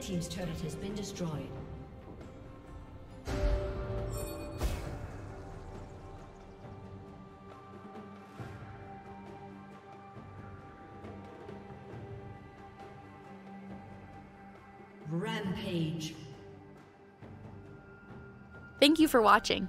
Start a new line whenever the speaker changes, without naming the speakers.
Team's turret has been destroyed. Rampage.
Thank you for watching.